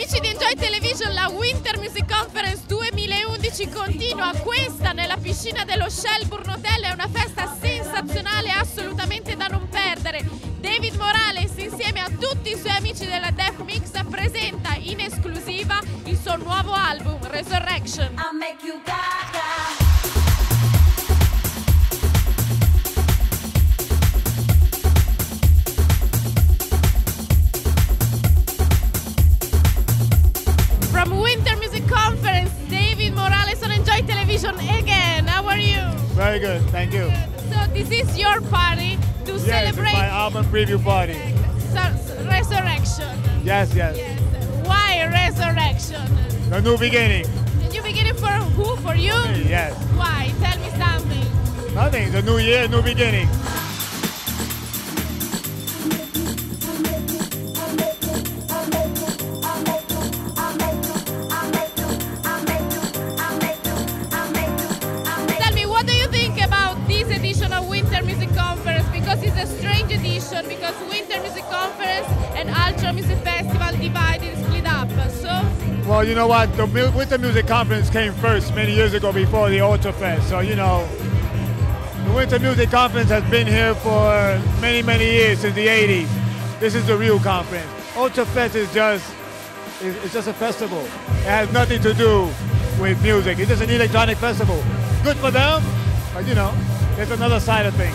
Amici di Enjoy Television, la Winter Music Conference 2011 continua. Questa nella piscina dello Shelburne Hotel è una festa sensazionale, assolutamente da non perdere. David Morales, insieme a tutti i suoi amici della Def Mix, presenta in esclusiva il suo nuovo album, Resurrection. Are you? Very good, thank you. So this is your party to Yes, celebrate my album preview party. Su- Resurrection. Yes, yes. Yes. Why Resurrection? The new beginning. Did you begin it for who? For you? Yes. Why? Tell me something. Nothing. The new year, new beginning. Because Winter Music Conference and Ultra Music Festival divided, split up. So, Well, you know what? The Winter Music Conference came first many years ago before the Ultra Fest. So, you know, the Winter Music Conference has been here for many, many years, since the 80s. This is the real conference. Ultra Fest is just it's just a festival. It has nothing to do with music. It's just an electronic festival. Good for them, but you know, there's another side of things.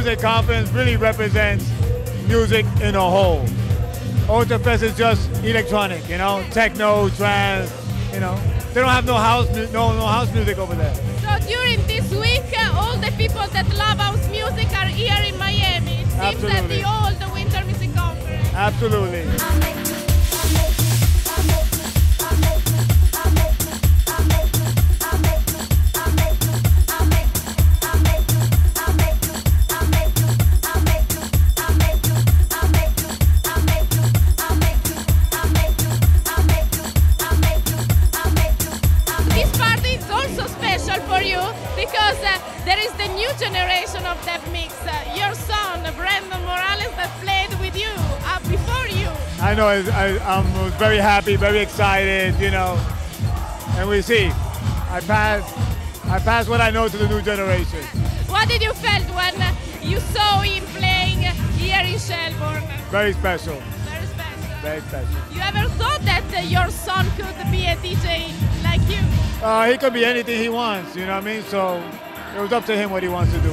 Music Conference really represents music in a whole. Ultra Fest is just electronic, you know, techno, trance, you know. They don't have no house, no no house music over there. so during this week, uh, all the people that love house music are here in Miami. It seems that Absolutely. the old Winter Music Conference. Absolutely. I know I, I, was very happy, very excited, you know. And we see, I pass, I pass what I know to the new generation. What did you felt when you saw him playing here in Shelburne? Very special, Very special. very special. You ever thought that your son could be a DJ like you? Uh, he could be anything he wants, you know what I mean? So it was up to him what he wants to do.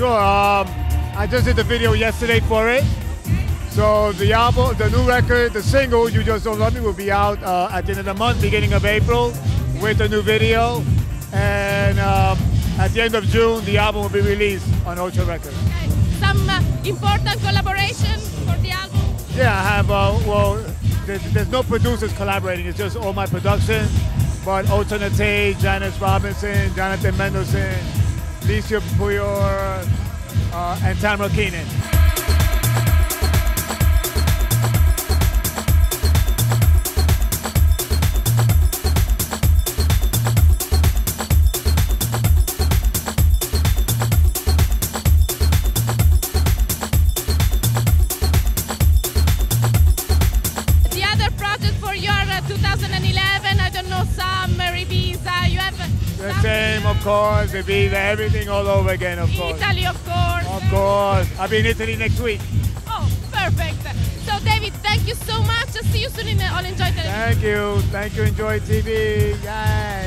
Sure. Um, I just did the video yesterday for it. So the album, the new record, the single "You Just Don't Love Me" will be out uh, at the end of the month, beginning of April, with the new video. And um, at the end of June, the album will be released on Ultra Records. Okay. Some uh, important collaboration for the album? Yeah, I have. Uh, well, there's, there's no producers collaborating. It's just all my production. But Alternate, Janice Robinson, Jonathan Mendelsohn, Licia Puyol, uh, and Tamara Keenan. The same, of course. The visa, everything all over again, of course. Italy, of course. Of course. I'll be in Italy next week. Oh, perfect. So, David, thank you so much. Just see you soon in, on Enjoy Television. Thank you. Thank you. Enjoy TV. Yay.